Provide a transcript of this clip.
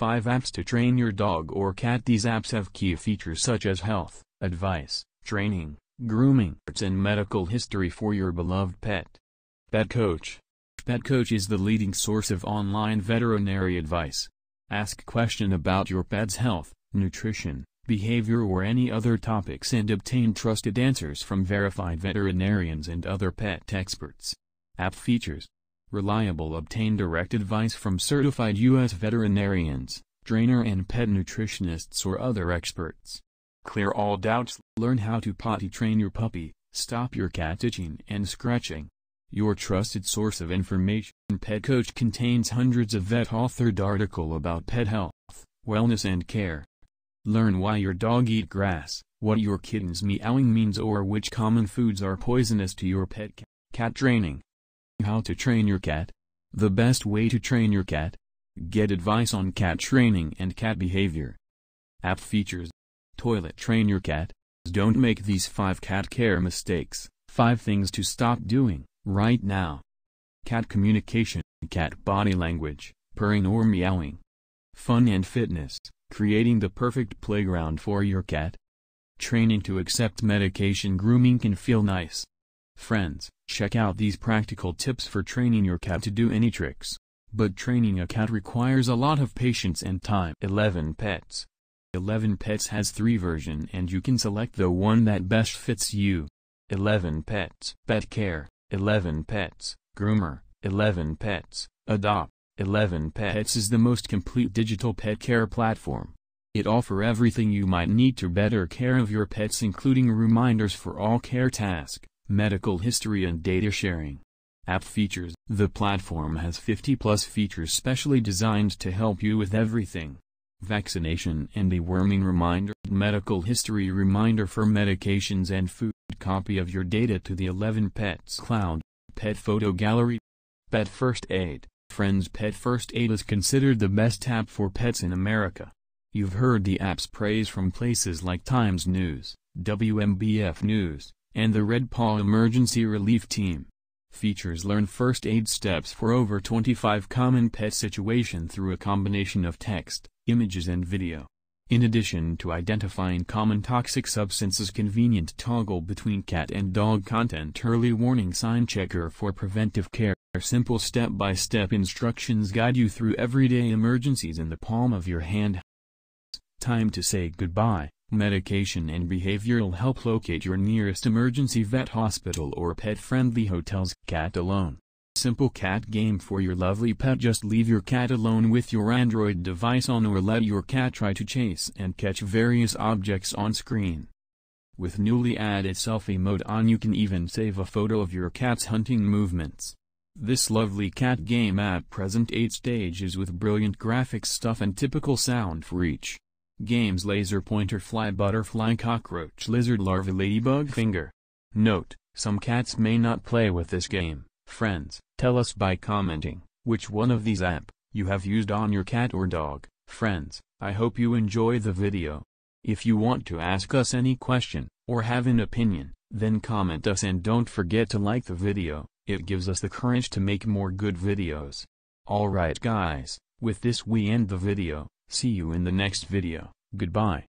5 apps to train your dog or cat These apps have key features such as health, advice, training, grooming, and medical history for your beloved pet. Pet Coach Pet Coach is the leading source of online veterinary advice. Ask question about your pet's health, nutrition, behavior or any other topics and obtain trusted answers from verified veterinarians and other pet experts. App features Reliable obtain direct advice from certified U.S. veterinarians, trainer and pet nutritionists or other experts. Clear all doubts, learn how to potty train your puppy, stop your cat itching and scratching. Your trusted source of information Pet Coach contains hundreds of vet-authored article about pet health, wellness and care. Learn why your dog eat grass, what your kitten's meowing means or which common foods are poisonous to your pet cat. Cat training how to train your cat? The best way to train your cat? Get advice on cat training and cat behavior. App features. Toilet train your cat. Don't make these 5 cat care mistakes. 5 things to stop doing, right now. Cat communication, cat body language, purring or meowing. Fun and fitness, creating the perfect playground for your cat. Training to accept medication grooming can feel nice. Friends, check out these practical tips for training your cat to do any tricks. But training a cat requires a lot of patience and time. 11 Pets 11 Pets has 3 version and you can select the one that best fits you. 11 Pets Pet Care, 11 Pets, Groomer, 11 Pets, Adopt. 11 Pets is the most complete digital pet care platform. It offer everything you might need to better care of your pets including reminders for all care tasks medical history and data sharing. App features The platform has 50 plus features specially designed to help you with everything. Vaccination and a deworming reminder, medical history reminder for medications and food, copy of your data to the 11 Pets Cloud, Pet Photo Gallery, Pet First Aid. Friends Pet First Aid is considered the best app for pets in America. You've heard the app's praise from places like Times News, WMBF News, and the Red Paw Emergency Relief Team. Features learn first aid steps for over 25 common pet situations through a combination of text, images and video. In addition to identifying common toxic substances convenient toggle between cat and dog content early warning sign checker for preventive care simple step-by-step -step instructions guide you through everyday emergencies in the palm of your hand. Time to say goodbye. Medication and behavioral help locate your nearest emergency vet hospital or pet-friendly hotels. Cat Alone Simple cat game for your lovely pet Just leave your cat alone with your Android device on or let your cat try to chase and catch various objects on screen. With newly added selfie mode on you can even save a photo of your cat's hunting movements. This lovely cat game app present 8 stages with brilliant graphics stuff and typical sound for each. Games laser pointer fly butterfly cockroach lizard larva ladybug finger. Note, some cats may not play with this game. Friends, tell us by commenting, which one of these app, you have used on your cat or dog. Friends, I hope you enjoy the video. If you want to ask us any question, or have an opinion, then comment us and don't forget to like the video, it gives us the courage to make more good videos. Alright guys, with this we end the video. See you in the next video. Goodbye.